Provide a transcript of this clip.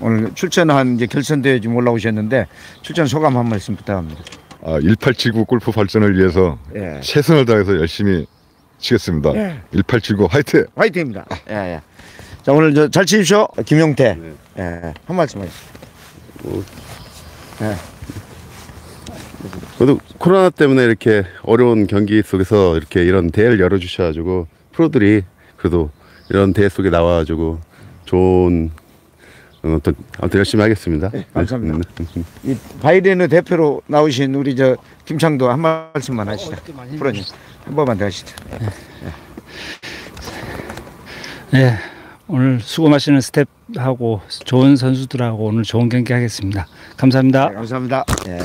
오늘 출전한 이제 결선대회 좀 올라오셨는데 출전 소감 한 말씀 부탁합니다. 아, 1879 골프 발전을 위해서 예. 최선을 다해서 열심히 치겠습니다. 예. 1879 화이팅! 화이팅입니다. 예, 예. 자 오늘 저 잘 치십시오. 김용태. 예. 한 말씀 하시죠. 저도 코로나 때문에 이렇게 어려운 경기 속에서 이렇게 이런 대회를 열어주셔가지고 프로들이 그래도 이런 대회 속에 나와가지고 좋은 어, 또 아무튼 열심히 하겠습니다. 감사합니다. 네. 이 바이데느 대표로 나오신 우리 저 김창도 한 말씀만 하시죠. 프로님 한 번만 더 하시죠. 네, 오늘 수고 마시는 스텝하고 좋은 선수들하고 오늘 좋은 경기 하겠습니다. 감사합니다. 네, 감사합니다. 예.